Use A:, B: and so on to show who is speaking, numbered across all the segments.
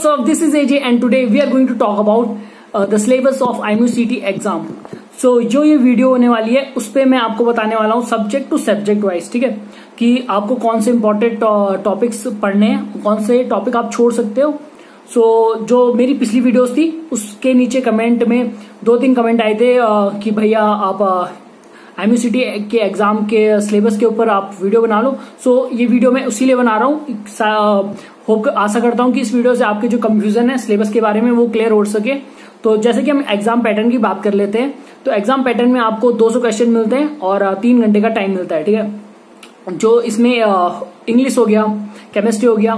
A: what's up? This is AJ and today we are going to talk about uh, the syllabus of IMUCT exam. so, जो ये video होने वाली है उस पर मैं आपको बताने वाला हूँ सब्जेक्ट टू सब्जेक्ट वाइज ठीक है कि आपको कौन से इंपॉर्टेंट टॉपिक्स पढ़ने हैं कौन से टॉपिक आप छोड़ सकते हो सो so, जो मेरी पिछली वीडियोस थी उसके नीचे कमेंट में दो तीन कमेंट आए थे uh, कि भैया आप एमयूसीटी के एग्ज़ाम के सिलेबस के ऊपर आप वीडियो बना लो। सो ये वीडियो मैं उसी लिए बना रहा हूँ। होप, आशा करता हूँ कि इस वीडियो से आपके जो कंफ्यूजन है सिलेबस के बारे में वो क्लियर हो सके। तो जैसे कि हम एग्ज़ाम पैटर्न की बात कर लेते हैं तो एग्ज़ाम पैटर्न में आपको 200 क्वेश्चन मिलते हैं और तीन घंटे का टाइम मिलता है, ठीक है? जो इसमें इंग्लिश हो गया केमिस्ट्री हो गया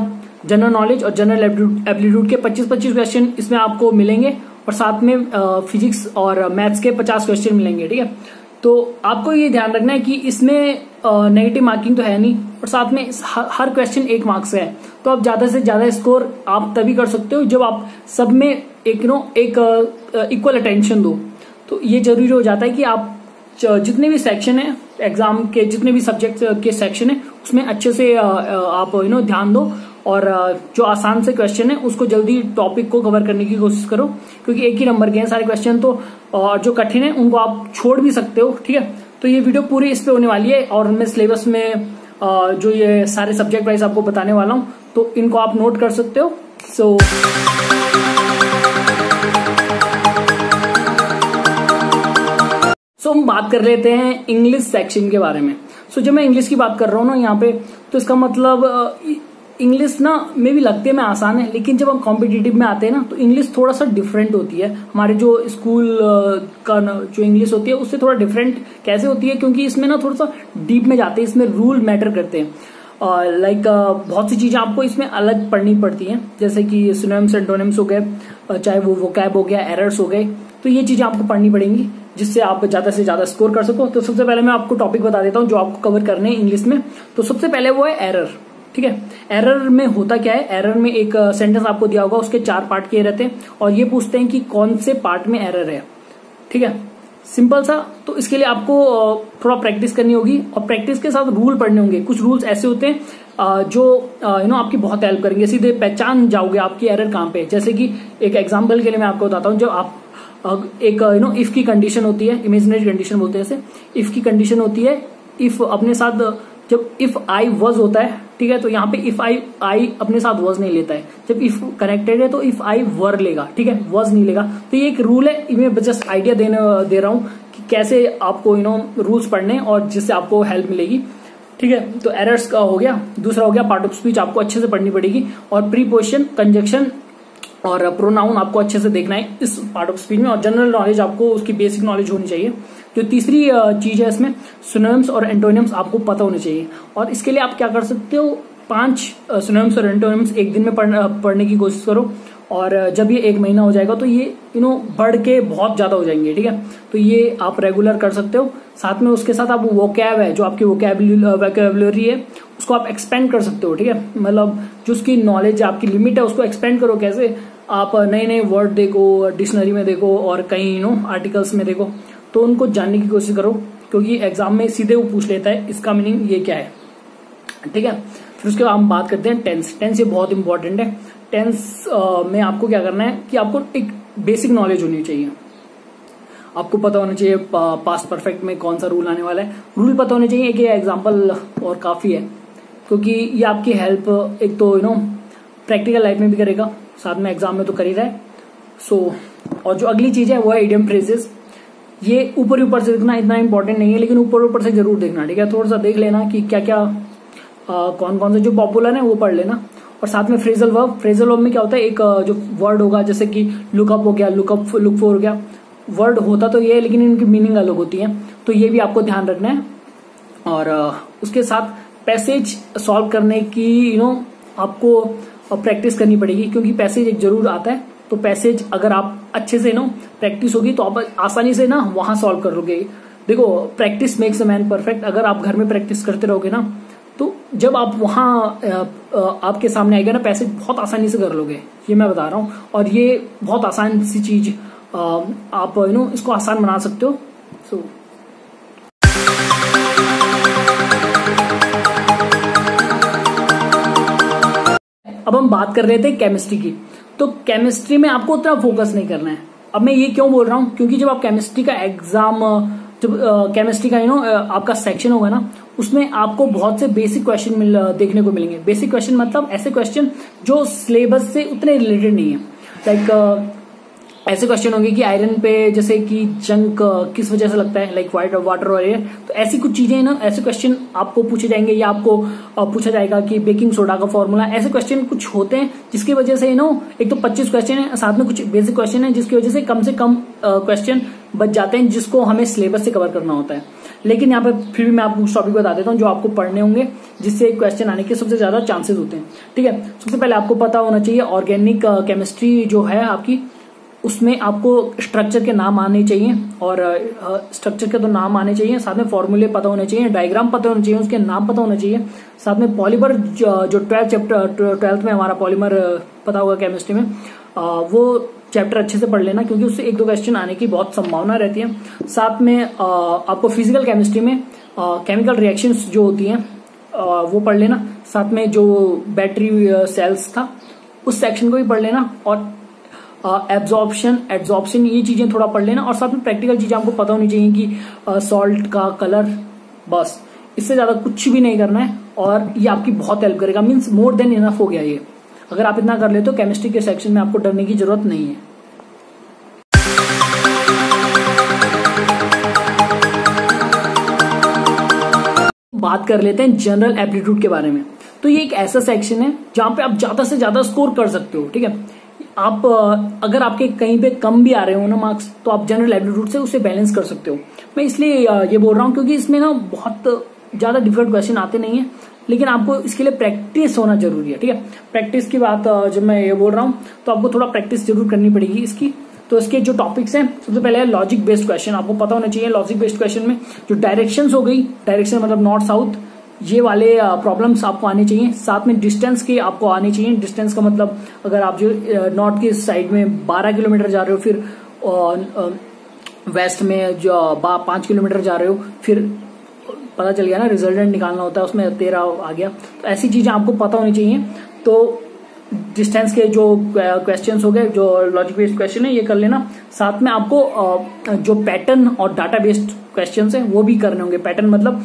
A: जनरल नॉलेज और जनरल एप्लीट्यूड के 25-25 क्वेश्चन इसमें आपको मिलेंगे और साथ में फिजिक्स और मैथ्स के 50 क्वेश्चन मिलेंगे, ठीक है? तो आपको ये ध्यान रखना है कि इसमें नेगेटिव मार्किंग तो है नहीं, और साथ में हर क्वेश्चन एक मार्क्स है। तो आप ज़्यादा से ज़्यादा स्कोर आप तभी कर सकते हो जब आप सब में एक नो एक इक्वल अटेंशन दो। तो ये ज़रूरी हो जाता है कि आप जितने भी सेक्शन है एग्ज़ाम के जितने भी सब्जेक्ट के सेक्शन है, उसमें अच्छे से आप यू नो ध्यान दो। और जो आसान से क्वेश्चन है उसको जल्दी टॉपिक को कवर करने की कोशिश करो क्योंकि एक ही नंबर के हैं सारे क्वेश्चन तो और जो कठिन है उनको आप छोड़ भी सकते हो ठीक है? तो ये वीडियो पूरी इस पे होने वाली है और मैं सिलेबस में जो ये सारे सब्जेक्ट वाइज आपको बताने वाला हूँ तो इनको आप नोट कर सकते हो सो सो हम बात कर लेते हैं इंग्लिश सेक्शन के बारे में। सो so, जब मैं इंग्लिश की बात कर रहा हूँ ना यहाँ पे तो इसका मतलब इंग्लिश ना में भी लगती है मैं आसान है लेकिन जब हम कॉम्पिटिटिव में आते हैं ना तो इंग्लिश थोड़ा सा डिफरेंट होती है। हमारे जो स्कूल का जो इंग्लिश होती है उससे थोड़ा डिफरेंट कैसे होती है क्योंकि इसमें ना थोड़ा सा डीप में जाते हैं इसमें रूल मैटर करते हैं। लाइक like, बहुत सी चीज़ें आपको इसमें अलग पढ़नी पड़ती हैं जैसे कि सिनोनिम्स एंटोनिम्स हो गए चाहे वो वोकैब हो गया एरर्स हो गए तो ये चीज़ें आपको पढ़नी पड़ेंगी जिससे आप ज़्यादा से ज़्यादा स्कोर कर सको। तो सबसे पहले मैं आपको टॉपिक बता देता हूँ जो आपको कवर करने हैं इंग्लिश में। तो सबसे पहले वो है एरर ठीक है? एरर में होता क्या है? एरर में एक सेंटेंस आपको दिया होगा, उसके चार पार्ट किए रहते हैं और ये पूछते हैं कि कौन से पार्ट में एरर है। ठीक है? सिंपल सा तो इसके लिए आपको थोड़ा प्रैक्टिस करनी होगी और प्रैक्टिस के साथ रूल पढ़ने होंगे। कुछ रूल्स ऐसे होते हैं जो यू नो आपकी बहुत हेल्प करेंगे। सीधे पहचान जाओगे आपकी एरर कहाँ पे जैसे कि एक एग्ज़ाम्पल के लिए मैं आपको बताता हूँ, जब आप एक यू नो इफ़ की कंडीशन होती है इमेजिनरी कंडीशन बोलते हैं इफ़ की कंडीशन होती है इफ़ अपने साथ जब इफ़ आई वॉज़ होता है, ठीक है तो यहाँ पे इफ़ आई आई अपने साथ वॉज़ नहीं लेता है। जब इफ़ कनेक्टेड है तो इफ़ आई वर लेगा, ठीक है वॉज़ नहीं लेगा। तो ये एक रूल है मैं जस्ट आइडिया देने, दे रहा हूँ कि कैसे आपको यू नो रूल्स पढ़ने और जिससे आपको हेल्प मिलेगी, ठीक है। तो एरर्स का हो गया। दूसरा हो गया पार्ट ऑफ़ स्पीच आपको अच्छे से पढ़नी पड़ेगी और प्री पोजिशन कंजक्शन और प्रोनाउन आपको अच्छे से देखना है इस पार्ट ऑफ़ स्पीच में और जनरल नॉलेज आपको उसकी बेसिक नॉलेज होनी चाहिए। जो तीसरी चीज़ है इसमें सुनम्स और एंटोनियम्स आपको पता होने चाहिए। और इसके लिए आप क्या कर सकते हो, पाँच सुनम्स और एंटोनियम्स एक दिन में पढ़ने की कोशिश करो। और जब ये एक महीना हो जाएगा तो ये यू नो बढ़ के बहुत ज़्यादा हो जाएँगे, ठीक है? तो ये आप रेगुलर कर सकते हो। साथ में उसके साथ आप वो कैब है, जो आपकी वोकेबलरी है, उसको आप एक्सपेंड कर सकते हो, ठीक है? मतलब जो उसकी नॉलेज आपकी लिमिट है, उसको एक्सपेंड करो कैसे? आप नए नए वर्ड देखो डिक्शनरी में देखो और कहीं यू नो आर्टिकल्स में देखो। तो उनको जानने की कोशिश करो क्योंकि एग्ज़ाम में सीधे वो पूछ लेता है इसका मीनिंग ये क्या है। ठीक है? फिर उसके बाद हम बात करते हैं टेंस टेंस ये बहुत इंपॉर्टेंट है। टेंस में आपको क्या करना है कि आपको एक बेसिक नॉलेज होनी चाहिए। आपको पता होना चाहिए पास्ट परफेक्ट में कौन सा रूल आने वाला है। रूल पता होने चाहिए एक एग्ज़ाम्पल और काफ़ी है क्योंकि ये आपकी हेल्प एक तो यू नो प्रैक्टिकल लाइफ में भी करेगा। साथ में एग्ज़ाम में तो कर ही रहा है। सो so, और जो अगली चीज़ है वो है इडियम फ्रेजेस ये ऊपर ऊपर से देखना इतना इंपॉर्टेंट नहीं है लेकिन ऊपर ऊपर से ज़रूर देखना ठीक है? थोड़ा सा देख लेना कि क्या क्या आ, कौन कौन से जो पॉपुलर है वो पढ़ लेना। और साथ में फ्रेजल वर्ब फ्रेजल वर्ब में क्या होता है एक जो वर्ड होगा जैसे कि लुकअप हो गया लुकअप लुक फोर हो गया। वर्ड होता तो ये है लेकिन इनकी मीनिंग अलग होती है। तो ये भी आपको ध्यान रखना है। और उसके साथ पैसेज सॉल्व करने की यू नो आपको प्रैक्टिस करनी पड़ेगी क्योंकि पैसेज एक ज़रूर आता है। तो पैसेज अगर आप अच्छे से नो प्रैक्टिस होगी तो आप आसानी से ना वहाँ सॉल्व कर लोगे। देखो practice makes a man perfect अगर आप घर में प्रैक्टिस करते रहोगे ना तो जब आप वहाँ आपके सामने आएगा ना पैसेज बहुत आसानी से कर लोगे। ये मैं बता रहा हूँ। और ये बहुत आसान सी चीज़ आप यू नो इसको आसान बना सकते हो। सो so, अब हम बात कर रहे थे केमिस्ट्री की। तो केमिस्ट्री में आपको उतना फोकस नहीं करना है। अब मैं ये क्यों बोल रहा हूँ? क्योंकि जब आप केमिस्ट्री का एग्ज़ाम जब केमिस्ट्री का यू नो आपका सेक्शन होगा ना, उसमें आपको बहुत से बेसिक क्वेश्चन मिल देखने को मिलेंगे। बेसिक क्वेश्चन मतलब ऐसे क्वेश्चन जो सिलेबस से उतने रिलेटेड नहीं है। लाइक ऐसे क्वेश्चन होंगे कि आयरन पे जैसे कि जंक किस वजह से लगता है लाइक व्हाइट वाटर और एयर तो ऐसी कुछ चीज़ें ना, ऐसे क्वेश्चन आपको पूछे जाएँगे या आपको पूछा जाएगा कि बेकिंग सोडा का फॉर्मूला ऐसे क्वेश्चन कुछ होते हैं जिसकी वजह से नो एक तो 25 क्वेश्चन है, साथ में कुछ बेसिक क्वेश्चन है जिसकी वजह से कम से कम क्वेश्चन बच जाते हैं जिसको हमें सिलेबस से कवर करना होता है। लेकिन यहाँ पे फिर भी मैं आपको उस टॉपिक बता देता हूँ जो आपको पढ़ने होंगे, जिससे क्वेश्चन आने के सबसे ज़्यादा चांसेस होते हैं। ठीक है, सबसे पहले आपको पता होना चाहिए ऑर्गेनिक केमिस्ट्री जो है आपकी उसमें आपको स्ट्रक्चर के नाम आने चाहिए और स्ट्रक्चर के तो नाम आने चाहिए, साथ में फॉर्मूले पता होने चाहिए डायग्राम पता होने चाहिए, उसके नाम पता होने चाहिए, साथ में पॉलीमर जो ट्वेल्थ चैप्टर ट्वेल्थ में हमारा पॉलीमर पता होगा केमिस्ट्री में वो चैप्टर अच्छे से पढ़ लेना क्योंकि उससे एक दो क्वेश्चन आने की बहुत संभावना रहती है। साथ में आपको फ़िज़िकल केमिस्ट्री में केमिकल रिएक्शंस जो होती हैं वो पढ़ लेना। साथ में जो बैटरी सेल्स था, उस सेक्शन को भी पढ़ लेना और एब्जॉर्प्शन एब्जॉर्प्शन ये चीज़ें थोड़ा पढ़ लेना और साथ में प्रैक्टिकल चीज़ें आपको पता होनी चाहिए कि सॉल्ट का कलर बस। इससे ज़्यादा कुछ भी नहीं करना है और ये आपकी बहुत हेल्प करेगा। मीन्स मोर देन इनफ हो गया ये। अगर आप इतना कर ले तो केमिस्ट्री के सेक्शन में आपको डरने की ज़रूरत नहीं है। बात कर लेते हैं जनरल एप्टीट्यूड के बारे में। तो ये एक ऐसा सेक्शन है जहाँ पे आप ज़्यादा से ज़्यादा स्कोर कर सकते हो, ठीक है? आप अगर आपके कहीं पे कम भी आ रहे हो ना मार्क्स तो आप जनरल एप्टीट्यूड से उसे बैलेंस कर सकते हो। मैं इसलिए ये बोल रहा हूँ क्योंकि इसमें ना बहुत ज़्यादा डिफ़िकल्ट क्वेश्चन आते नहीं है, लेकिन आपको इसके लिए प्रैक्टिस होना ज़रूरी है, ठीक है? प्रैक्टिस की बात जब मैं ये बोल रहा हूँ तो आपको थोड़ा प्रैक्टिस ज़रूर करनी पड़ेगी इसकी। तो इसके जो टॉपिक्स हैं, सबसे पहले है लॉजिक बेस्ड क्वेश्चन आपको पता होना चाहिए लॉजिक बेस्ड क्वेश्चन में जो डायरेक्शंस हो गई डायरेक्शन मतलब नॉर्थ साउथ ये वाले प्रॉब्लम्स आपको आने चाहिए। साथ में डिस्टेंस के आपको आने चाहिए। डिस्टेंस का मतलब अगर आप जो नॉर्थ की साइड में 12 किलोमीटर जा रहे हो, फिर वेस्ट में जो पाँच किलोमीटर जा रहे हो, फिर पता चल गया ना रिजल्टेंट निकालना होता है, उसमें तेरह आ गया। तो ऐसी चीज़ें आपको पता होनी चाहिए। तो डिस्टेंस के जो क्वेश्चन हो गए, जो लॉजिक बेस्ड क्वेश्चन है, ये कर लेना। साथ में आपको जो पैटर्न और डाटा बेस्ड क्वेश्चन है, वो भी करने होंगे। पैटर्न मतलब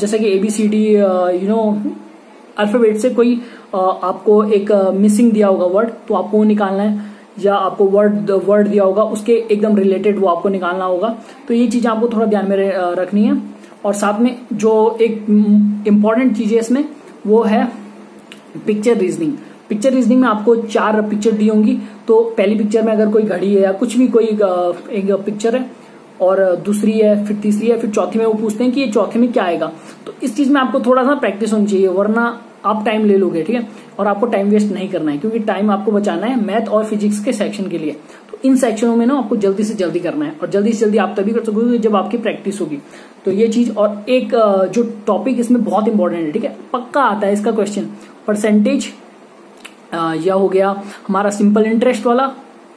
A: जैसे कि एबीसीडी यू नो अल्फ़ाबेट से कोई आपको एक मिसिंग दिया होगा वर्ड तो आपको वो निकालना है। या आपको वर्ड वर्ड दिया होगा, उसके एकदम रिलेटेड वो आपको निकालना होगा। तो ये चीज़ें आपको थोड़ा ध्यान में रखनी है। और साथ में जो एक इंपॉर्टेंट चीज़ है इसमें, वो है पिक्चर रीजनिंग पिक्चर रीजनिंग में आपको चार पिक्चर दी होंगी। तो पहली पिक्चर में अगर कोई घड़ी है या कुछ भी कोई एक पिक्चर है और दूसरी है, फिर तीसरी है, फिर चौथी में वो पूछते हैं कि ये चौथे में क्या आएगा। तो इस चीज़ में आपको थोड़ा सा प्रैक्टिस होनी चाहिए, वरना आप टाइम ले लोगे, ठीक है? और आपको टाइम वेस्ट नहीं करना है, क्योंकि टाइम आपको बचाना है मैथ और फिजिक्स के सेक्शन के लिए। तो इन सेक्शनों में ना आपको जल्दी से जल्दी करना है और जल्दी से जल्दी आप तभी कर सकोगे जब आपकी प्रैक्टिस होगी। तो ये चीज़ और एक जो टॉपिक इसमें बहुत इंपॉर्टेंट है, ठीक है? पक्का आता है इसका क्वेश्चन परसेंटेज यह हो गया हमारा सिंपल इंटरेस्ट वाला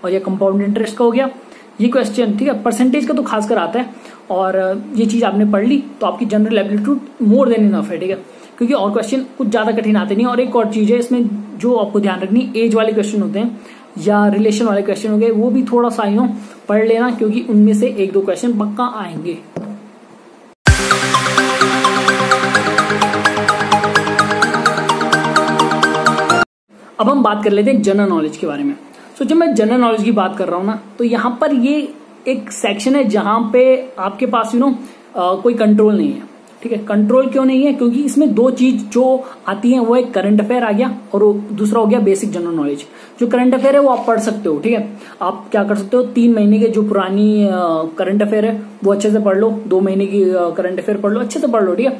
A: और यह कंपाउंड इंटरेस्ट का हो गया। ये क्वेश्चन ठीक है? परसेंटेज का तो खासकर आता है और ये चीज़ आपने पढ़ ली तो आपकी general aptitude more than enough है, ठीक है? क्योंकि और क्वेश्चन कुछ ज़्यादा कठिन आते नहीं और एक और चीज़ है, इसमें जो आपको ध्यान रखनी एज वाले क्वेश्चन होते हैं या रिलेशन वाले क्वेश्चन हो गए, वो भी थोड़ा सा यू पढ़ लेना क्योंकि उनमें से एक दो क्वेश्चन पक्का आएँगे। अब हम बात कर लेते हैं जनरल नॉलेज के बारे में। सो जब मैं जनरल नॉलेज की बात कर रहा हूँ ना तो यहाँ पर ये एक सेक्शन है जहाँ पे आपके पास यू नो कोई कंट्रोल नहीं है। ठीक है? कंट्रोल क्यों नहीं है? क्योंकि इसमें दो चीज़ जो आती है, वो एक करंट अफेयर आ गया और दूसरा हो गया बेसिक जनरल नॉलेज जो करंट अफेयर है, वो आप पढ़ सकते हो, ठीक है? आप क्या कर सकते हो? तीन महीने के जो पुरानी करंट अफेयर है, वो अच्छे से पढ़ लो। दो महीने की करंट अफेयर पढ़ लो, अच्छे से पढ़ लो, ठीक है?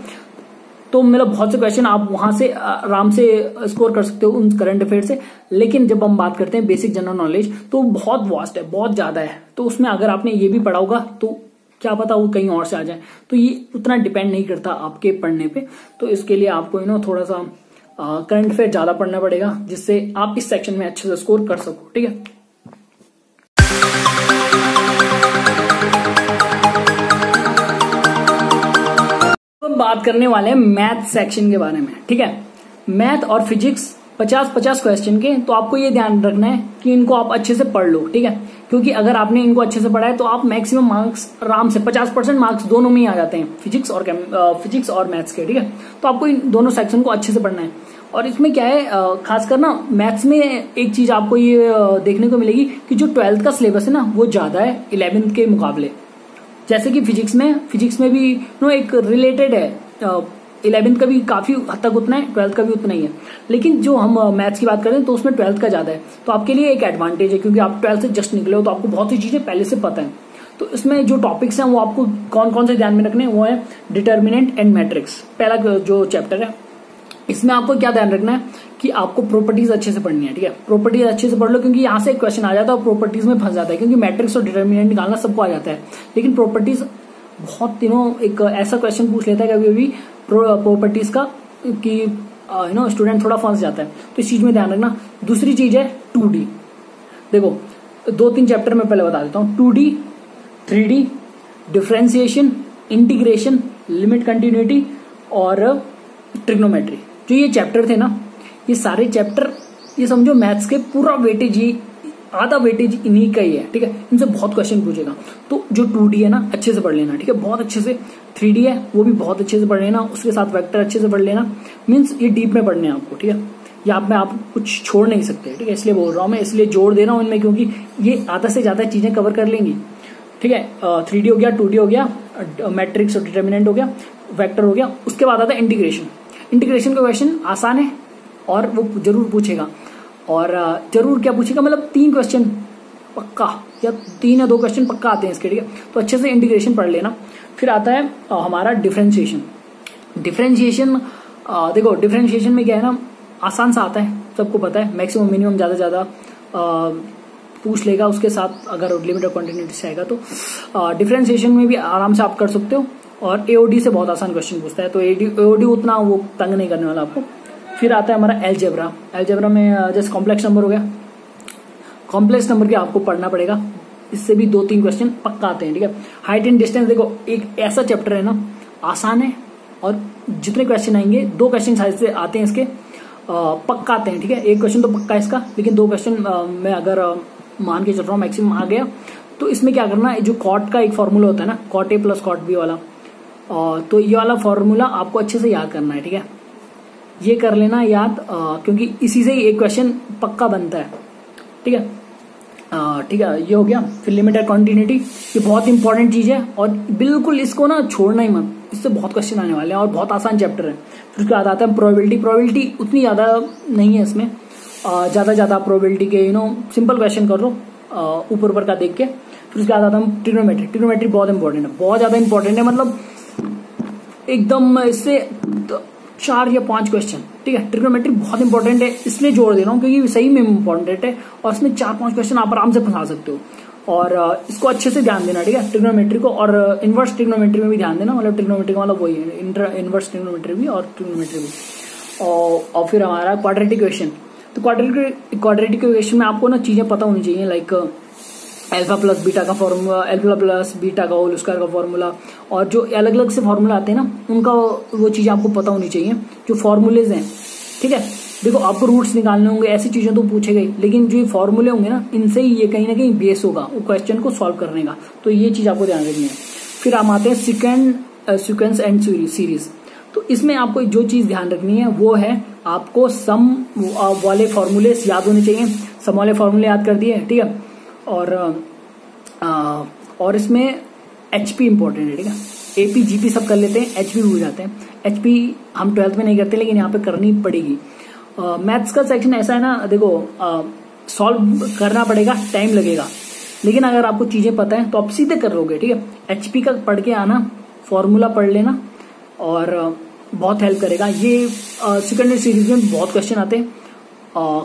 A: तो मतलब बहुत से क्वेश्चन आप वहाँ से आराम से स्कोर कर सकते हो उन करंट अफेयर से। लेकिन जब हम बात करते हैं बेसिक जनरल नॉलेज तो बहुत वास्ट है, बहुत ज़्यादा है। तो उसमें अगर आपने ये भी पढ़ा होगा तो क्या पता वो कहीं और से आ जाए। तो ये उतना डिपेंड नहीं करता आपके पढ़ने पे। तो इसके लिए आपको यू नो थोड़ा सा करंट अफेयर ज़्यादा पढ़ना पड़ेगा, जिससे आप इस सेक्शन में अच्छे से स्कोर कर सको, ठीक है? बात करने वाले हैं मैथ सेक्शन के बारे में, ठीक है? मैथ और फिजिक्स पचास पचास क्वेश्चन के तो आपको ये ध्यान रखना है कि इनको आप अच्छे से पढ़ लो, ठीक है? क्योंकि अगर आपने इनको अच्छे से पढ़ा है तो आप मैक्सिमम मार्क्स आराम से, पचास परसेंट मार्क्स दोनों में ही आ जाते हैं फिजिक्स और फिजिक्स और मैथ्स के, ठीक है? तो आपको इन दोनों सेक्शन को अच्छे से पढ़ना है। और इसमें क्या है खासकर ना मैथ्स में एक चीज़ आपको ये देखने को मिलेगी कि जो ट्वेल्थ का सिलेबस है ना, वो ज़्यादा है इलेवेंथ के मुकाबले। जैसे कि फिजिक्स में फिजिक्स में भी, नो, एक रिलेटेड है इलेवेंथ का भी काफ़ी हद तक उतना है ट्वेल्थ का भी उतना ही है। लेकिन जो हम मैथ्स की बात करें तो उसमें ट्वेल्थ का ज़्यादा है। तो आपके लिए एक एडवांटेज है, क्योंकि आप ट्वेल्थ से जस्ट निकले हो तो आपको बहुत सी चीज़ें पहले से पता है। तो इसमें जो टॉपिक्स हैं, वो आपको कौन कौन से ध्यान में रखने हैं, वो है डिटर्मिनेंट एंड मैट्रिक्स पहला, जो चैप्टर है, इसमें आपको क्या ध्यान रखना है? कि आपको प्रॉपर्टीज़ अच्छे से पढ़नी है, ठीक है? प्रॉपर्टीज़ अच्छे से पढ़ लो, क्योंकि यहाँ से एक क्वेश्चन आ जाता है और प्रॉपर्टीज़ में फंस जाता है, क्योंकि मैट्रिक्स और डिटर्मिनेंट निकालना सबको आ जाता है। लेकिन प्रॉपर्टीज़ बहुत दिनों एक ऐसा क्वेश्चन पूछ लेता है कभी कभी प्रॉपर्टीज़ का कि यू नो स्टूडेंट थोड़ा फंस जाता है। तो इस चीज़ में ध्यान रखना। दूसरी चीज़ है टू देखो, दो तीन चैप्टर में पहले बता देता हूँ। Two D three D differentiation integration limit continuity और ट्रिग्नोमेट्री जो ये चैप्टर थे ना ये सारे चैप्टर ये समझो मैथ्स के पूरा वेटेज ये आधा वेटेज इन्हीं का ही है, ठीक है? इनसे बहुत क्वेश्चन पूछेगा। तो जो टू है ना, अच्छे से पढ़ लेना, ठीक है? बहुत अच्छे से थ्री है, वो भी बहुत अच्छे से पढ़ लेना, उसके साथ वैक्टर अच्छे से पढ़ लेना। मीन्स ये डीप में पढ़ने आपको, ठीक है? या आप में आप कुछ छोड़ नहीं सकते, ठीक है? इसलिए बोल रहा हूँ मैं, इसलिए जोड़ दे रहा हूँ इनमें, क्योंकि ये आधा से ज़्यादा चीज़ें कवर कर लेंगी। ठीक है? थ्री हो गया टू हो गया मैट्रिक्स और डिटर्मिनेंट हो गया वेक्टर हो गया, उसके बाद आता है इंटीग्रेशन इंटीग्रेशन का क्वेश्चन आसान है और वो ज़रूर पूछेगा। और ज़रूर क्या पूछेगा? मतलब तीन क्वेश्चन पक्का, या तीन या दो क्वेश्चन पक्का आते हैं इसके ठीक है तो अच्छे से इंटीग्रेशन पढ़ लेना। फिर आता है हमारा डिफ्रेंशिएशन डिफ्रेंशिएशन देखो डिफ्रेंशिएशन में क्या है ना, आसान सा आता है, सबको पता है। मैक्सिमम मिनिमम ज़्यादा ज़्यादा पूछ लेगा उसके साथ, अगर लिमिटेड क्वांटिटी से आएगा तो। डिफ्रेंशिएशन में भी आराम से आप कर सकते हो। और एओडी से बहुत आसान क्वेश्चन पूछता है। तो एओडी उतना वो तंग नहीं करने वाला आपको। फिर आता है हमारा एलजेब्रा एलजेब्रा में जैसे कॉम्प्लेक्स नंबर हो गया. कॉम्प्लेक्स नंबर के आपको पढ़ना पड़ेगा. इससे भी दो तीन क्वेश्चन पक्का आते हैं, ठीक है? हाइट एंड डिस्टेंस देखो, एक ऐसा चैप्टर है ना, आसान है और जितने क्वेश्चन आएँगे, दो क्वेश्चन साइज़ से आते हैं इसके पक्का आते हैं, ठीक है? एक क्वेश्चन तो पक्का इसका, लेकिन दो क्वेश्चन में अगर मान के चल रहा हूँ मैक्सिमम आ गया तो इसमें क्या करना है, जो कॉट का एक फॉर्मूला होता है ना cot A plus cot B वाला तो ये वाला फॉर्मूला आपको अच्छे से याद करना है, ठीक है? ये कर लेना याद आ, क्योंकि इसी से ही एक क्वेश्चन पक्का बनता है। ठीक है? ठीक है ये हो गया फिर लिमिटेड कॉन्टिन्यूटी ये बहुत इंपॉर्टेंट चीज़ है और बिल्कुल इसको ना छोड़ना ही मत। इससे बहुत क्वेश्चन आने वाले हैं और बहुत आसान चैप्टर है। फिर उसके बाद आता है प्रोबेबिलिटी प्रोबेबिलिटी उतनी ज़्यादा नहीं है इसमें। ज़्यादा ज़्यादा प्रोबेबिलिटी के यू नो सिंपल क्वेश्चन कर लो ऊपर ऊपर का देख के। फिर उसके बाद आता है ट्रिग्नोमेट्री ट्रिग्नोमेट्री बहुत इंपॉर्टेंट है। बहुत ज़्यादा इंपॉर्टेंट है मतलब एकदम इससे चार या पाँच क्वेश्चन ठीक है? ट्रिग्नोमेट्री बहुत इंपॉर्टेंट है इसलिए जोड़ दे रहा हूँ क्योंकि सही में इंपॉर्टेंट है और इसमें चार पाँच क्वेश्चन आप आराम से फंसा सकते हो। और इसको अच्छे से ध्यान देना ठीक है? ट्रिग्नोमेट्री को और इनवर्स ट्रिग्नोमेट्री में भी ध्यान देना मतलब ट्रिग्नोमेट्री का मतलब वही है इनवर्स ट्रिग्नोमेट्री भी और ट्रिग्नोमेट्री भी। और, फिर हमारा क्वाड्रेटिक क्वेश्चन तो क्वाड्रेटिक क्वाड्रेटिक क्वेश्चन में आपको ना चीज़ें पता होनी चाहिए लाइक एल्फा प्लस बीटा का फॉर्मूला एल्फा प्लस बीटा का होल स्क्वायर का फॉर्मूला और जो अलग अलग से फॉर्मूला आते हैं ना, उनका वो चीज़ आपको पता होनी चाहिए, जो फॉर्मूलेज हैं, ठीक है? देखो आपको रूट्स निकालने होंगे, ऐसी चीज़ें तो पूछे गई लेकिन जो फॉर्मूले होंगे ना, इनसे ही ये कहीं ना कहीं बेस होगा, वो क्वेश्चन को सॉल्व करने का। तो ये चीज़ आपको ध्यान रखनी है। फिर हम आते हैं सिकेंड सिक्वेंस एंड सीरीज़ तो इसमें आपको जो चीज़ ध्यान रखनी है, वो है आपको सम वाले फॉर्मूले याद होने चाहिए। सम वाले फॉर्मूले याद कर दिए, ठीक है? और आ, और इसमें एचपी इंपॉर्टेंट है ठीक है? एपी जीपी सब कर लेते हैं एच एचपी भूल जाते हैं। एचपी हम ट्वेल्थ में नहीं करते लेकिन यहाँ पे करनी पड़ेगी। मैथ्स का सेक्शन ऐसा है ना देखो सॉल्व करना पड़ेगा टाइम लगेगा। लेकिन अगर आपको चीज़ें पता है तो आप सीधे कर लोगे ठीक है? एचपी का पढ़ के आना फॉर्मूला पढ़ लेना और बहुत हेल्प करेगा। ये सेकेंडरी सीरीज़ में बहुत क्वेश्चन आते हैं।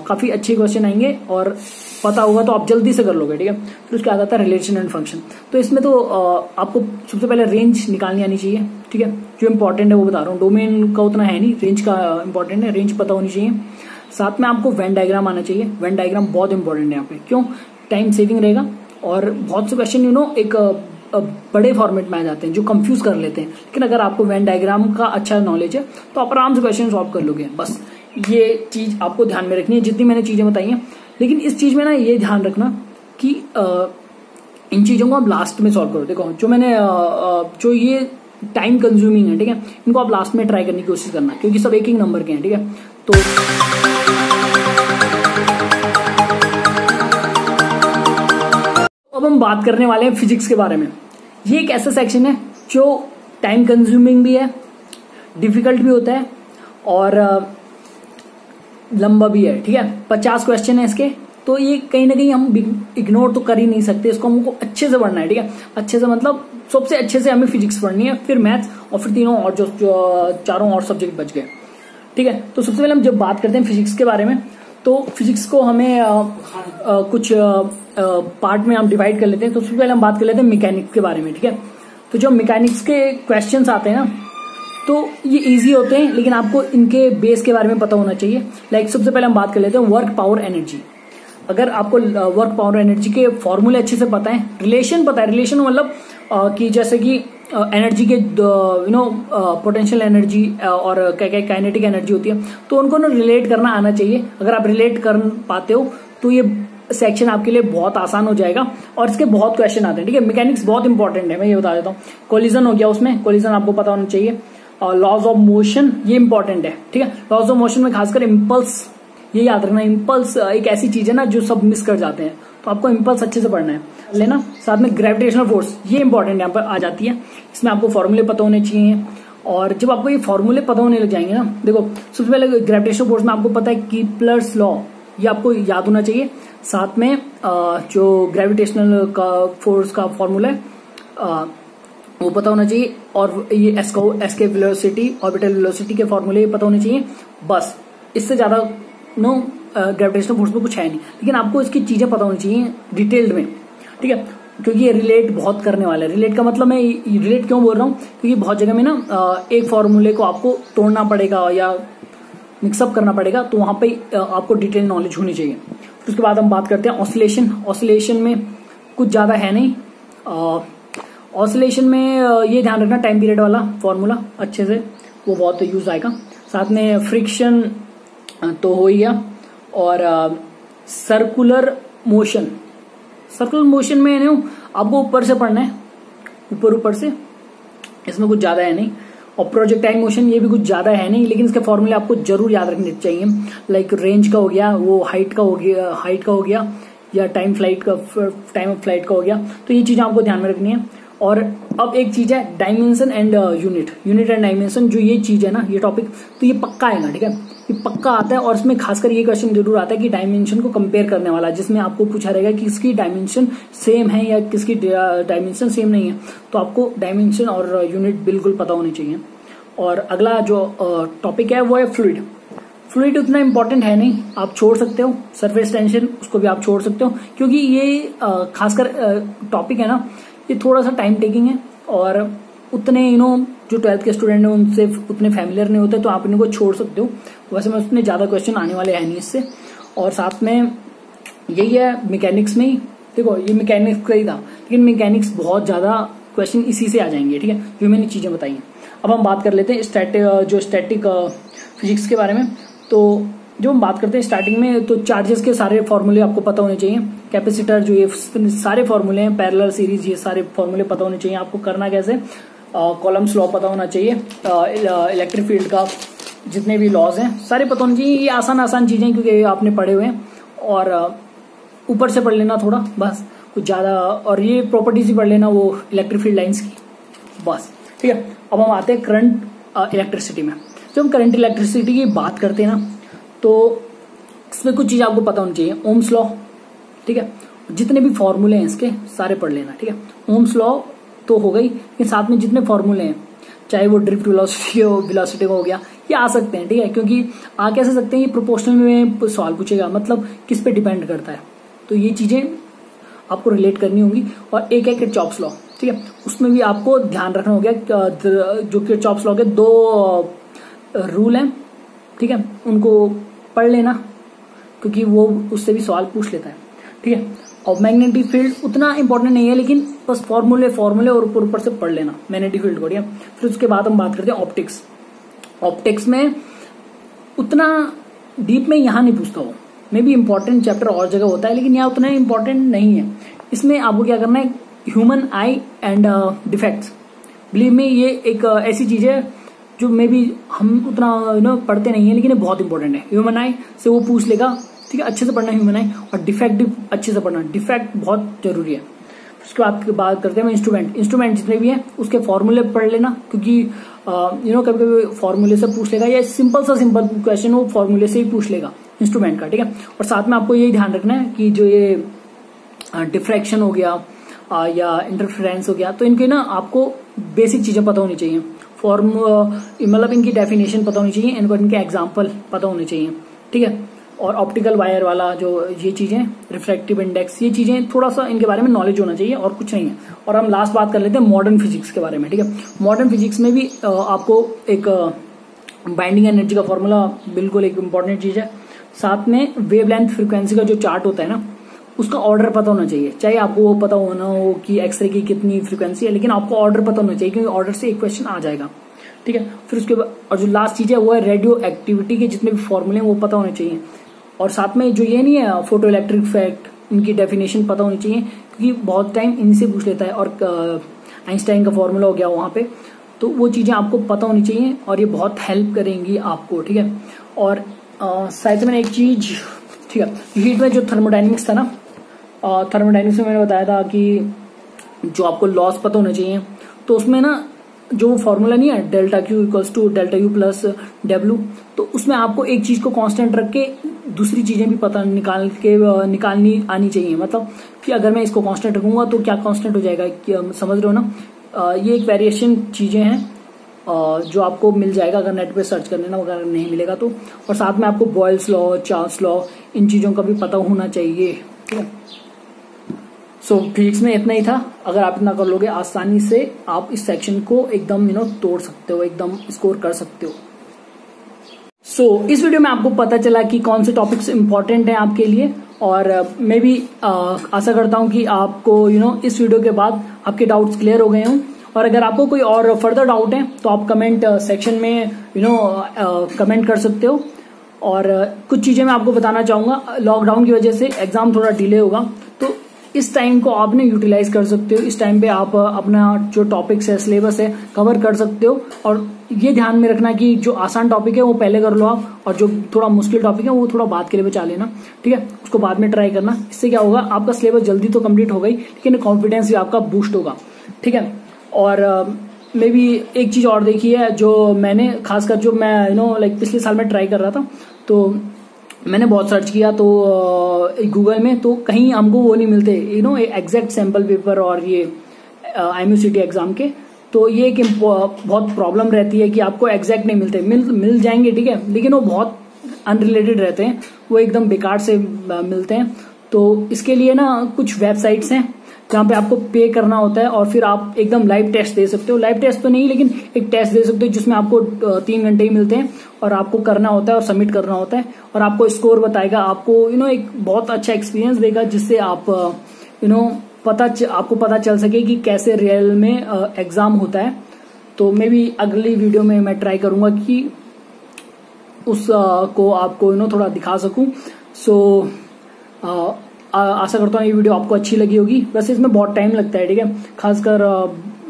A: काफ़ी अच्छे क्वेश्चन आएँगे और पता होगा तो आप जल्दी से कर लोगे, ठीक है? फिर उसके बाद आता है रिलेशन एंड फ़ंक्शन तो इसमें तो आपको सबसे पहले रेंज निकालनी आनी चाहिए, ठीक है? जो इंपॉर्टेंट है वो बता रहा हूँ। डोमेन का उतना है नहीं रेंज का इंपॉर्टेंट है रेंज पता होनी चाहिए। साथ में आपको वेन डायग्राम आना चाहिए। वेन डायग्राम बहुत इंपॉर्टेंट है यहाँ पे। क्यों? टाइम सेविंग रहेगा और बहुत से क्वेश्चन यू नो एक बड़े फॉर्मेट में आ जाते हैं, जो कंफ्यूज कर लेते हैं। लेकिन अगर आपको वेन डायग्राम का अच्छा नॉलेज है तो आप आराम से क्वेश्चन सॉल्व कर लोगे, बस। ये चीज़ आपको ध्यान में रखनी है। जितनी मैंने चीज़ें बताई हैं लेकिन इस चीज़ में ना ये ध्यान रखना कि इन चीज़ों को आप लास्ट में सॉल्व करो। देखो, जो मैंने जो ये टाइम कंज्यूमिंग है, ठीक है, इनको आप लास्ट में ट्राई करने की कोशिश करना, क्योंकि सब एक एक नंबर के हैं, ठीक है? तो अब हम बात करने वाले हैं फिजिक्स के बारे में। ये एक ऐसा सेक्शन है जो टाइम कंज्यूमिंग भी है डिफ़िकल्ट भी होता है, और लंबा भी है ठीक है? पचास क्वेश्चन है इसके तो ये कहीं ना कहीं हम इग्नोर तो कर ही नहीं सकते इसको हमको अच्छे से पढ़ना है ठीक है? अच्छे से मतलब सबसे अच्छे से हमें फिजिक्स पढ़नी है फिर मैथ्स और फिर तीनों और जो, जो चारों और सब्जेक्ट बच गए ठीक है? तो सबसे पहले हम जब बात करते हैं फिजिक्स के बारे में तो फिजिक्स को हमें आ, आ, कुछ आ, पार्ट में हम डिवाइड कर लेते हैं तो सबसे पहले हम बात कर लेते हैं मैकेनिक्स के बारे में ठीक है? तो जो मैकेनिक्स के क्वेश्चन आते हैं ना तो ये इजी होते हैं, लेकिन आपको इनके बेस के बारे में पता होना चाहिए। लाइक सबसे पहले हम बात कर लेते हैं वर्क पावर एनर्जी अगर आपको वर्क पावर एनर्जी के फॉर्मूले अच्छे से पता है रिलेशन पता है रिलेशन मतलब कि जैसे कि एनर्जी के यू नो पोटेंशियल एनर्जी और क्या क्या काइनेटिक एनर्जी होती है तो उनको ना रिलेट करना आना चाहिए। अगर आप रिलेट कर पाते हो तो ये सेक्शन आपके लिए बहुत आसान हो जाएगा। और इसके बहुत क्वेश्चन आते हैं, ठीक है? मैकेनिक्स बहुत इंपॉर्टेंट है, मैं ये बता देता हूँ। कोलिजन हो गया उसमें कोलिजन आपको पता होना चाहिए। लॉज ऑफ़ मोशन ये इंपॉर्टेंट है, ठीक है? लॉज ऑफ़ मोशन में खासकर इम्पल्स ये याद रखना इम्पल्स एक ऐसी चीज़ है ना जो सब मिस कर जाते हैं। तो आपको इम्पल्स अच्छे से पढ़ना है। लेना, साथ में ग्रेविटेशनल फोर्स ये इंपॉर्टेंट यहाँ पर आ जाती है। इसमें आपको फॉर्मूले पता होने चाहिए। और जब आपको ये फॉर्मूले पता होने लग जाएँगे ना, देखो, सबसे पहले ग्रेविटेशनल फोर्स में आपको पता है की प्लस लॉ ये आपको याद होना चाहिए। साथ में जो ग्रेविटेशनल का फोर्स का फॉर्मूला है वो पता होना चाहिए। और ये एस को एस के वेलोसिटी ऑर्बिटल वेलोसिटी के फॉर्मूले पता होने चाहिए। बस, इससे ज़्यादा नो ग्रेविटेशनल फोर्स में कुछ है नहीं। लेकिन आपको इसकी चीज़ें पता होनी चाहिए डिटेल्ड में। ठीक है? क्योंकि ये रिलेट बहुत करने वाला है। रिलेट का मतलब मैं रिलेट क्यों बोल रहा हूँ? क्योंकि बहुत जगह में ना एक फॉर्मूले को आपको तोड़ना पड़ेगा या मिक्सअप करना पड़ेगा तो वहाँ पे आपको डिटेल नॉलेज होनी चाहिए। फिर उसके बाद हम बात करते हैं ऑसिलेशन ऑसिलेशन में कुछ ज़्यादा है नहीं। ऑसिलेशन में ये ध्यान रखना टाइम पीरियड वाला फॉर्मूला अच्छे से, वो बहुत यूज़ आएगा। साथ में फ्रिक्शन तो हो ही गया। और सर्कुलर मोशन सर्कुलर मोशन में नहीं आपको ऊपर से पढ़ना है। ऊपर ऊपर से। इसमें कुछ ज़्यादा है नहीं। और प्रोजेक्टाइल मोशन ये भी कुछ ज़्यादा है नहीं, लेकिन इसके फॉर्मूले आपको ज़रूर याद रखने चाहिए। लाइक रेंज का हो गया, वो हाइट का हो गया हाइट का हो गया, या टाइम फ़्लाइट का टाइम ऑफ़ फ़्लाइट का हो गया। तो ये चीज़ें आपको ध्यान में रखनी है। और अब एक चीज़ है dimension and unit unit and dimension जो ये चीज़ है ना, ये टॉपिक तो ये पक्का आएगा ठीक है? ये पक्का आता है और इसमें खासकर ये क्वेश्चन ज़रूर आता है कि डायमेंशन को कंपेयर करने वाला, जिसमें आपको पूछा रहेगा कि किसकी डायमेंशन सेम है या किसकी डायमेंशन सेम नहीं है। तो आपको डायमेंशन और यूनिट बिल्कुल पता होनी चाहिए। और अगला जो टॉपिक है, वो है फ्लूड फ्लूड उतना इंपॉर्टेंट है नहीं। आप छोड़ सकते हो सरफेस टेंशन उसको भी आप छोड़ सकते हो, क्योंकि ये खासकर टॉपिक है ना ये थोड़ा सा टाइम टेकिंग है और उतने यू नो जो ट्वेल्थ के स्टूडेंट हैं, उनसे उतने फैमिलियर नहीं होते तो आप इनको छोड़ सकते हो। वैसे मैं उतने ज़्यादा क्वेश्चन आने वाले हैं नहीं इससे। और साथ में यही है मैकेनिक्स में ही। देखो, ये मैकेनिक्स का ही था, लेकिन मैकेनिक्स बहुत ज़्यादा क्वेश्चन इसी से आ जाएँगे, ठीक है? जो मैंने चीज़ें बताई हैं। अब हम बात कर लेते हैं स्टैटिक जो स्टैटिक फिजिक्स के बारे में। तो जो हम बात करते हैं स्टार्टिंग में तो चार्जेस के सारे फॉर्मूले आपको पता होने चाहिए। कैपेसिटर जो ये सारे फॉर्मूले हैं पैरेलल सीरीज़ ये सारे फॉर्मूले पता होने चाहिए आपको करना कैसे। कॉलम स्लॉ पता होना चाहिए। इलेक्ट्रिक फ़ील्ड का जितने भी लॉज हैं, सारे पता होने चाहिए। ये आसान आसान चीज़ें क्योंकि आपने पढ़े हुए हैं। और ऊपर से पढ़ लेना थोड़ा, बस, कुछ ज़्यादा, और ये प्रॉपर्टीज़ भी पढ़ लेना वो इलेक्ट्रिक फ़ील्ड लाइन्स की। बस, ठीक है? अब हम आते हैं करंट इलेक्ट्रिसिटी में। जब हम करंट इलेक्ट्रिसिटी की बात करते हैं ना तो इसमें कुछ चीज़ आपको पता होनी चाहिए। ओम्स लॉ ठीक है? जितने भी फॉर्मूले हैं इसके, सारे पढ़ लेना, ठीक है? ओम्स लॉ तो हो गई, लेकिन साथ में जितने फॉर्मूले हैं, चाहे वो ड्रिफ्ट वेलोसिटी हो वेलोसिटी हो गया, ये आ सकते हैं, ठीक है? क्योंकि आ कैसे सकते हैं? ये प्रोपोर्शनल में सवाल पूछेगा मतलब किस पे डिपेंड करता है। तो ये चीज़ें आपको रिलेट करनी होंगी, और एक है चॉप्स लॉ ठीक है? उसमें भी आपको ध्यान रखना हो गया जो कि चॉप्स लॉ के दो रूल हैं, ठीक है? उनको पढ़ लेना क्योंकि वो उससे भी सवाल पूछ लेता है। ठीक है? और मैग्नेटिक फ़ील्ड उतना इंपॉर्टेंट नहीं है लेकिन बस फॉर्मूले फॉर्मूले और ऊपर ऊपर से पढ़ लेना मैग्नेटिक फ़ील्ड को फिर उसके बाद हम बात करते हैं ऑप्टिक्स ऑप्टिक्स में उतना डीप में यहाँ नहीं पूछता वो मे बी इंपॉर्टेंट चैप्टर और जगह होता है लेकिन यहाँ उतना इंपॉर्टेंट नहीं है। इसमें आपको क्या करना है? Human eye and defects believe में ये एक uh, ऐसी चीज़ है जो मे बी हम उतना यू नो पढ़ते नहीं है लेकिन ये बहुत इंपॉर्टेंट है। ह्यूमन आई से वो पूछ लेगा ठीक है अच्छे से पढ़ना ह्यूमन आई और डिफेक्ट अच्छे से पढ़ना डिफेक्ट बहुत ज़रूरी है। उसके बाद बात करते हैं इंस्ट्रूमेंट इंस्ट्रूमेंट जितने भी हैं उसके फॉर्मूले पढ़ लेना क्योंकि यू नो कभी कभी फॉर्मूले से पूछ लेगा या सिंपल सा सिंपल क्वेश्चन वो फॉर्मूले से ही पूछ लेगा इंस्ट्रूमेंट का ठीक है? और साथ में आपको यही ध्यान रखना है कि जो ये डिफ्रैक्शन हो गया आ, या इंटरफ्रेंस हो गया तो इनके ना आपको बेसिक चीज़ें पता होनी चाहिए। फॉर्म मतलब इनकी डेफिनेशन पता होनी चाहिए इनको इनके एग्ज़ाम्पल पता होने चाहिए। ठीक है? और ऑप्टिकल वायर वाला जो ये चीज़ें रिफ्लेक्टिव इंडेक्स ये चीज़ें थोड़ा सा इनके बारे में नॉलेज होना चाहिए और कुछ नहीं है। और हम लास्ट बात कर लेते हैं मॉडर्न फिजिक्स के बारे में, ठीक है? मॉडर्न फिजिक्स में भी आपको एक बाइंडिंग एनर्जी का फॉर्मूला बिल्कुल एक इंपॉर्टेंट चीज़ है। साथ में वेव लेंथ फ्रिक्वेंसी का जो चार्ट होता है ना उसका ऑर्डर पता होना चाहिए। चाहे आपको वो पता होना हो कि एक्सरे की कितनी फ्रिक्वेंसी है, लेकिन आपको ऑर्डर पता होना चाहिए क्योंकि ऑर्डर से एक क्वेश्चन आ जाएगा। ठीक है? फिर उसके बाद, और जो लास्ट चीज़ है, वो है रेडियो एक्टिविटी के जितने भी फॉर्मूले हैं, वो पता होने चाहिए। और साथ में जो ये नहीं है फ़ोटो इलेक्ट्रिक इफ़ेक्ट इनकी डेफिनेशन पता होनी चाहिए, क्योंकि बहुत टाइम इनसे पूछ लेता है। और आइंस्टाइन का फॉर्मूला हो गया वहाँ पे। तो वो चीज़ें आपको पता होनी चाहिए और ये बहुत हेल्प करेंगी आपको, ठीक है? और साइड में एक चीज़, ठीक है? हीट में जो थर्मोडाइनमिक्स था ना थर्मोडाइनमिक्स में मैंने बताया था कि जो आपको लॉस पता होना चाहिए तो उसमें ना जो फॉर्मूला नहीं है delta Q equals to delta U plus W तो उसमें आपको एक चीज़ को कांस्टेंट रख के दूसरी चीज़ें भी पता निकाल के निकालनी आनी चाहिए। मतलब कि अगर मैं इसको कांस्टेंट रखूँगा तो क्या कांस्टेंट हो जाएगा? समझ रहे हो ना? ये एक वेरिएशन चीज़ें हैं जो आपको मिल जाएगा अगर नेट पे सर्च कर लेना अगर नहीं मिलेगा तो। और साथ में आपको बॉयल्स लॉ चार्ल्स लॉ इन चीज़ों का भी पता होना चाहिए, ठीक है? सो so, फिजिक्स में इतना ही था। अगर आप इतना कर लोगे आसानी से आप इस सेक्शन को एकदम यू नो तोड़ सकते हो एकदम स्कोर कर सकते हो। सो so, इस वीडियो में आपको पता चला कि कौन से टॉपिक्स इंपॉर्टेंट हैं आपके लिए। और मैं भी आशा करता हूँ कि आपको यू you नो know, इस वीडियो के बाद आपके डाउट्स क्लियर हो गए हों। और अगर आपको कोई और फर्दर डाउट है तो आप कमेंट सेक्शन में यू नो कमेंट कर सकते हो। और कुछ चीज़ें मैं आपको बताना चाहूँगा। लॉकडाउन की वजह से एग्ज़ाम थोड़ा डिले होगा। इस टाइम को आपने यूटिलाइज कर सकते हो। इस टाइम पे आप अपना जो टॉपिक्स है सिलेबस है कवर कर सकते हो। और ये ध्यान में रखना कि जो आसान टॉपिक है, वो पहले कर लो आप। और जो थोड़ा मुश्किल टॉपिक है, वो थोड़ा बाद के लिए बचा लेना। ठीक है? उसको बाद में ट्राई करना। इससे क्या होगा? आपका सिलेबस जल्दी तो कंप्लीट हो गई, लेकिन कॉन्फिडेंस भी आपका बूस्ट होगा। ठीक है? और मे भी एक चीज़ और देखी है, जो मैंने, खासकर जो मैं यू नो लाइक पिछले साल में ट्राई कर रहा था। तो मैंने बहुत सर्च किया तो गूगल में तो कहीं हमको वो नहीं मिलते you know exact sample paper और ये आई एग्ज़ाम के। तो ये एक बहुत प्रॉब्लम रहती है कि आपको एग्जैक्ट नहीं मिलते। मिल मिल जाएँगे, ठीक है, लेकिन वो बहुत अनरिलेटेड रहते हैं, वो एकदम बेकार से मिलते हैं। तो इसके लिए ना कुछ वेबसाइट्स हैं जहाँ पे आपको पे करना होता है और फिर आप एकदम लाइव टेस्ट दे सकते हो। लाइव टेस्ट तो नहीं, लेकिन एक टेस्ट दे सकते हो जिसमें आपको तीन घंटे ही मिलते हैं और आपको करना होता है और सबमिट करना होता है और आपको स्कोर बताएगा। आपको यू नो एक बहुत अच्छा एक्सपीरियंस देगा जिससे आप यू नो पता आपको पता चल सके कि कैसे रियल में एग्ज़ाम होता है। तो मे भी अगली वीडियो में मैं ट्राई करूँगा कि उस को आपको यू नो थोड़ा दिखा सकूँ। सो आशा करता हूँ ये वीडियो आपको अच्छी लगी होगी। वैसे इसमें बहुत टाइम लगता है, ठीक है? खासकर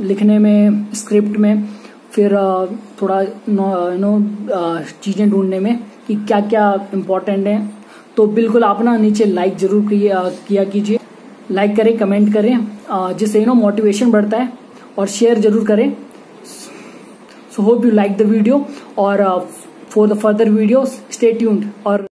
A: लिखने में स्क्रिप्ट में, फिर थोड़ा यू नो चीज़ें ढूँढने में कि क्या क्या इम्पोर्टेंट है। तो बिल्कुल आप ना नीचे लाइक ज़रूर किया कीजिए। लाइक करें कमेंट करें जिससे यू नो मोटिवेशन बढ़ता है, और शेयर ज़रूर करें। So hope you like the video और for the further video stay tuned और